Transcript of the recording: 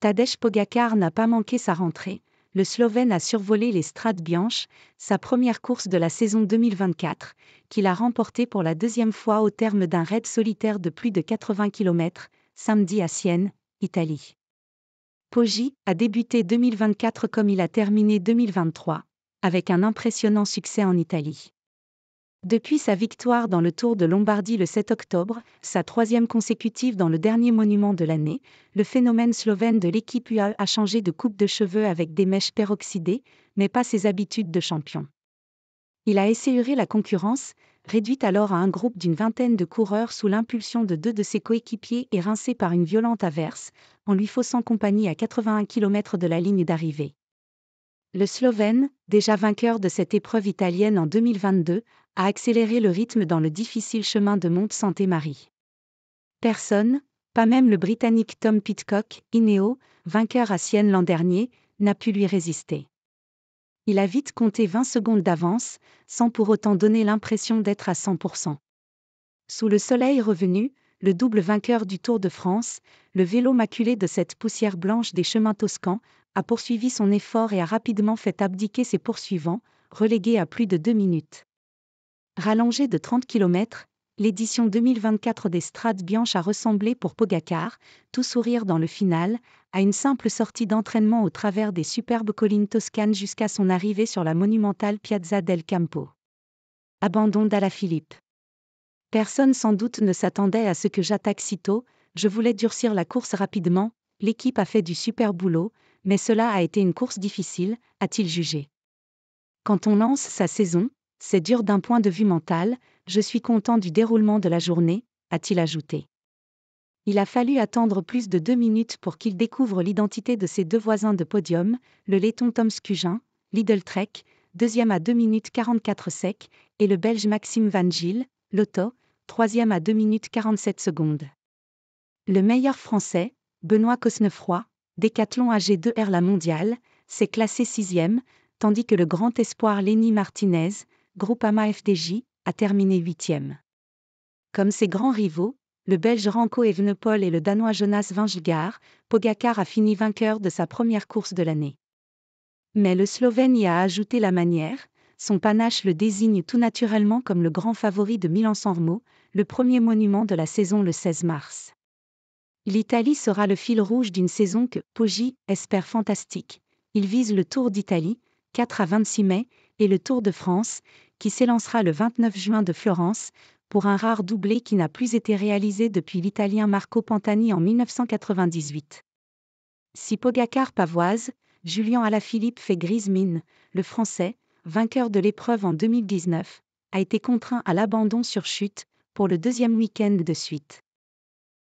Tadej Pogacar n'a pas manqué sa rentrée. Le Slovène a survolé les Strades Bianches, sa première course de la saison 2024, qu'il a remportée pour la deuxième fois au terme d'un raid solitaire de plus de 80 km, samedi à Sienne, Italie. Poggi a débuté 2024 comme il a terminé 2023, avec un impressionnant succès en Italie. Depuis sa victoire dans le Tour de Lombardie le 7 octobre, sa troisième consécutive dans le dernier monument de l'année, le phénomène slovène de l'équipe UAE a changé de coupe de cheveux avec des mèches peroxydées, mais pas ses habitudes de champion. Il a essayé la concurrence, réduite alors à un groupe d'une vingtaine de coureurs sous l'impulsion de deux de ses coéquipiers et rincé par une violente averse, en lui faussant compagnie à 81 km de la ligne d'arrivée. Le Slovène, déjà vainqueur de cette épreuve italienne en 2022, a accéléré le rythme dans le difficile chemin de Monte Santé Marie. Personne, pas même le Britannique Tom Pitcock, Inéo, vainqueur à Sienne l'an dernier, n'a pu lui résister. Il a vite compté 20 secondes d'avance, sans pour autant donner l'impression d'être à 100%. Sous le soleil revenu, le double vainqueur du Tour de France, le vélo maculé de cette poussière blanche des chemins toscans, a poursuivi son effort et a rapidement fait abdiquer ses poursuivants, relégués à plus de deux minutes. Rallongée de 30 km, l'édition 2024 des Strades Bianches a ressemblé pour Pogacar, tout sourire dans le final, à une simple sortie d'entraînement au travers des superbes collines toscanes jusqu'à son arrivée sur la monumentale Piazza del Campo. Abandon Philippe. Personne sans doute ne s'attendait à ce que j'attaque si tôt, je voulais durcir la course rapidement, l'équipe a fait du super boulot, mais cela a été une course difficile, a-t-il jugé. Quand on lance sa saison, c'est dur d'un point de vue mental, je suis content du déroulement de la journée, a-t-il ajouté. Il a fallu attendre plus de deux minutes pour qu'il découvre l'identité de ses deux voisins de podium, le laiton Tom Scugin, Lidl Trek, deuxième à 2 minutes 44 sec, et le belge Maxime Van Gil, Lotto, troisième à 2 minutes 47 secondes. Le meilleur français, Benoît Cosnefroy, Décathlon AG2R La Mondiale, s'est classé sixième, tandis que le grand espoir Lenny Martinez, Groupama FDJ, a terminé huitième. Comme ses grands rivaux, le Belge Ranko Evenepoel et le Danois Jonas Vingegaard, Pogacar a fini vainqueur de sa première course de l'année. Mais le Slovène y a ajouté la manière, son panache le désigne tout naturellement comme le grand favori de Milan-San le premier monument de la saison le 16 mars. L'Italie sera le fil rouge d'une saison que Poggi espère fantastique. Il vise le Tour d'Italie, 4 à 26 mai, et le Tour de France, qui s'élancera le 29 juin de Florence, pour un rare doublé qui n'a plus été réalisé depuis l'Italien Marco Pantani en 1998. Si Pogacar pavoise, Julien Alaphilippe fait grise mine, le Français, vainqueur de l'épreuve en 2019, a été contraint à l'abandon sur chute, pour le deuxième week-end de suite.